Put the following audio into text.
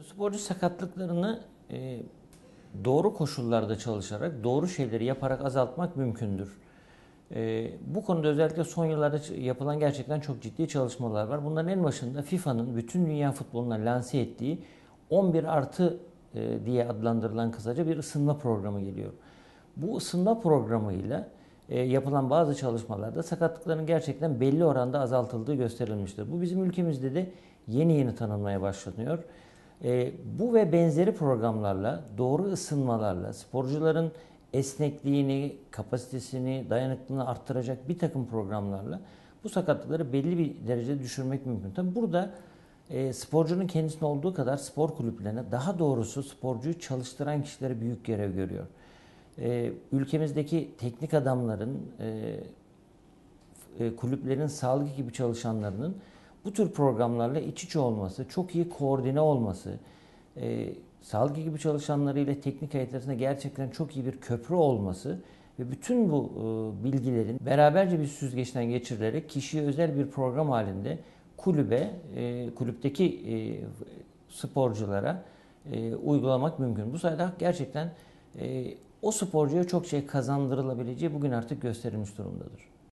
Sporcu sakatlıklarını e, doğru koşullarda çalışarak, doğru şeyleri yaparak azaltmak mümkündür. E, bu konuda özellikle son yıllarda yapılan gerçekten çok ciddi çalışmalar var. Bunların en başında FIFA'nın bütün dünya futboluna lanse ettiği 11 artı e, diye adlandırılan kısaca bir ısınma programı geliyor. Bu ısınma programıyla e, yapılan bazı çalışmalarda sakatlıkların gerçekten belli oranda azaltıldığı gösterilmiştir. Bu bizim ülkemizde de yeni yeni tanınmaya başlanıyor. E, bu ve benzeri programlarla, doğru ısınmalarla, sporcuların esnekliğini, kapasitesini, dayanıklılığını arttıracak bir takım programlarla bu sakatlıkları belli bir derecede düşürmek mümkün. Tabi burada e, sporcunun kendisinde olduğu kadar spor kulüplerine, daha doğrusu sporcuyu çalıştıran kişilere büyük görev görüyor. E, ülkemizdeki teknik adamların, e, e, kulüplerin sağlık ekibi çalışanlarının bu tür programlarla iç içe olması, çok iyi koordine olması, e, sağlık ekibi çalışanları ile teknik heyet arasında gerçekten çok iyi bir köprü olması ve bütün bu e, bilgilerin beraberce bir süzgeçten geçirilerek kişiye özel bir program halinde kulübe, e, kulüpteki e, sporculara e, uygulamak mümkün. Bu sayede gerçekten e, o sporcuya çok şey kazandırılabileceği bugün artık gösterilmiş durumdadır.